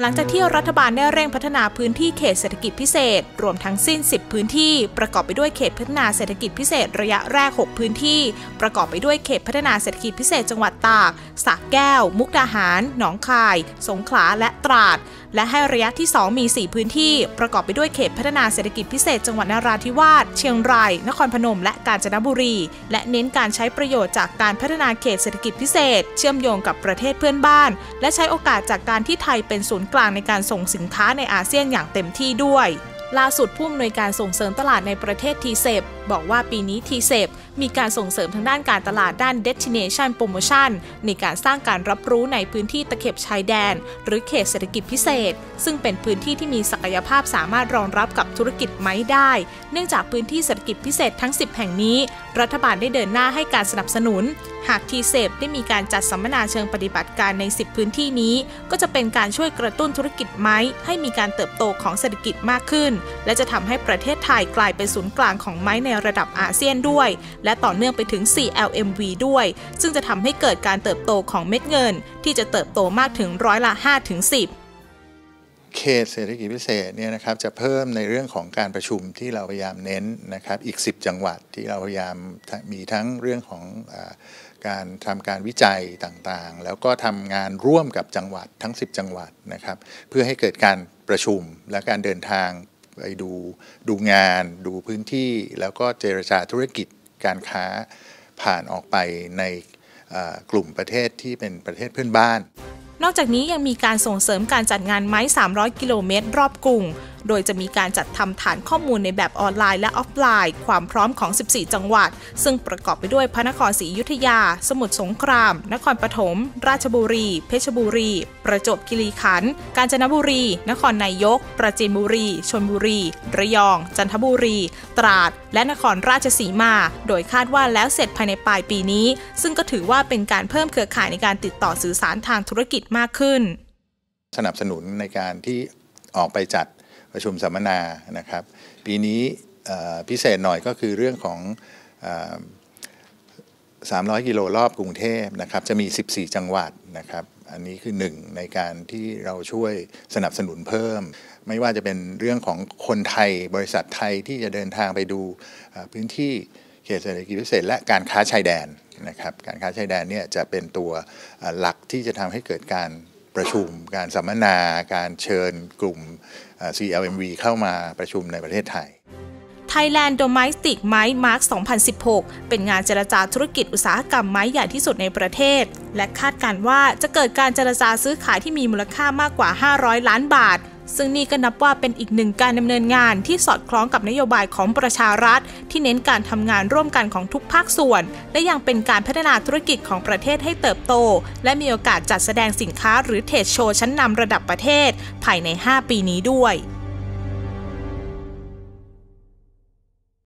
หลังจากที่รัฐบาลได้เร่งพัฒนาพื้นที่เขตเศรษฐกิจพิเศษ รวมทั้งสิ้น 10 พื้นที่ ประกอบไปด้วยเขตพัฒนาเศรษฐกิจพิเศษระยะแรก 6 พื้นที่ ประกอบไปด้วยเขตพัฒนาเศรษฐกิจพิเศษจังหวัดตากสระแก้ว มุกดาหาร หนองคาย สงขลาและตราดและให้ระยะที่ 2 มี 4 พื้นที่ ประกอบไปด้วยเขตพัฒนาเศรษฐกิจพิเศษจังหวัดนราธิวาส เชียงราย นครพนม และกาญจนบุรี และเน้นการใช้ประโยชน์จากการพัฒนาเขตเศรษฐกิจพิเศษ เชื่อมโยงกับประเทศเพื่อนบ้าน และใช้โอกาสจากการที่ไทยเป็นศูนย์กลางในการส่งสินค้าในอาเซียนอย่างเต็มที่ด้วยล่าสุดผู้อำนวยการส่งเสริมตลาดในประเทศทีเซ บอกว่าปีนี้ทีเซมีการส่งเสริมทางด้านการตลาดด้าน Destination Promotion ในการสร้างการรับรู้ในพื้นที่ตะเข็บชายแดน หรือเขตเศรษฐกิจพิเศษ ซึ่งเป็นพื้นที่ที่มีศักยภาพสามารถรองรับกับธุรกิจไม้ได้ เนื่องจากพื้นที่เศรษฐกิจพิเศษทั้ง 10 แห่งนี้ รัฐบาลได้เดินหน้าให้การสนับสนุน หากทีเซได้มีการจัดสัมมนาเชิงปฏิบัติการใน 10 พื้นที่นี้ ก็จะเป็นการช่วยกระตุ้นธุรกิจไม้ ให้มีการเติบโตของเศรษฐกิจมากขึ้น และจะทำให้ประเทศไทยกลายเป็นศูนย์กลางของไม้ในระดับอาเซียนด้วย และต่อเนื่องไปถึง 4LMV ด้วย ซึ่งจะทำให้เกิดการเติบโตของเม็ดเงิน ที่จะเติบโตมากถึงร้อยละ5ถึง10เขตเศรษฐกิจพิเศษเนี่ยนะครับจะเพิ่มในเรื่องของการประชุมที่เราพยายามเน้นนะครับอีก 10 จังหวัดที่เราพยายามมีทั้งเรื่องของอการทำการวิจัยต่างๆ แล้วก็ทำงานร่วมกับจังหวัดทั้ง 10 จังหวัดนะครับเพื่อให้เกิดการประชุมและการเดินทาง ไปดูดูงาน ดูพื้นที่ แล้วก็เจรจาธุรกิจการค้าผ่านออกไปในกลุ่มประเทศที่เป็นประเทศเพื่อนบ้าน นอกจากนี้ยังมีการส่งเสริมการจัดงานไม้ 300 กิโลเมตร รอบกรุง โดยจะมีการจัดทำฐานข้อมูลในแบบออนไลน์และออฟไลน์ ความพร้อมของ 14 จังหวัด ซึ่งประกอบไปด้วยพระนครศรีอยุธยา สมุทรสงคราม นครปฐม ราชบุรี เพชรบุรี ประจวบคีรีขันธ์ กาญจนบุรี นครนายก ประจีนบุรี ชนบุรี ระยอง จันทบุรี ตราด และนครราชสีมา โดยคาดว่าแล้วเสร็จภายในปลายปีนี้ ซึ่งก็ถือว่าเป็นการเพิ่มเครือข่ายในการติดต่อสื่อสารทางธุรกิจมากขึ้น สนับสนุนในการที่ออกไปจัด ประชุมสัมมนานะครับ ปีนี้พิเศษหน่อยก็คือเรื่องของ 300 กิโลรอบกรุงเทพนะครับ จะมี 14 จังหวัดนะครับ อันนี้คือหนึ่งในการที่เราช่วยสนับสนุนเพิ่ม ไม่ว่าจะเป็นเรื่องของคนไทยบริษัทไทยที่จะเดินทางไปดูพื้นที่เขตเศรษฐกิจพิเศษ และการค้าชายแดนนะครับ การค้าชายแดนเนี่ยจะเป็นตัวหลักที่จะทำให้เกิดการ ประชุม การสัมมนา การเชิญกลุ่ม CLMV เข้ามาประชุมในประเทศไทย Thailand Domestic ไม้มาร์ก2016 เป็นงานเจรจาธุรกิจอุตสาหกรรมไม้ใหญ่ที่สุดในประเทศ และคาดการว่าจะเกิดการเจรจาซื้อขายที่มีมูลค่ามากกว่า 500 ล้านบาท ซึ่งนี่ก็นับว่าเป็นอีกหนึ่งการดำเนินงานที่สอดคล้องกับนโยบายของประชารัฐ ที่เน้นการทำงานร่วมกันของทุกภาคส่วน และยังเป็นการพัฒนาธุรกิจของประเทศให้เติบโต และมีโอกาสจัดแสดงสินค้าหรือเทรดโชว์ชั้นนำระดับประเทศ ภายใน 5 ปีนี้ด้วย